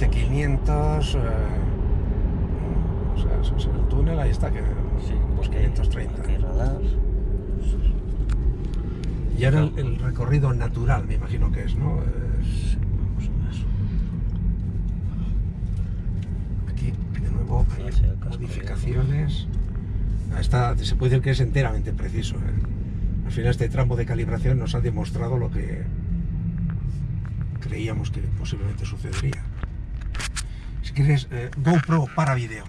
1500. eh, o sea, es el túnel, ahí está, que Sí, pues porque 530. aquí radar. Y ahora el, el recorrido natural, me imagino que es, ¿no? Es- Vamos a ver. aquí, de nuevo, hay sí, casco modificaciones. Ah, Está, se puede decir que es enteramente preciso. ¿eh? Al final, este tramo de calibración nos ha demostrado lo que creíamos que posiblemente sucedería. queres eh, GoPro para vídeo.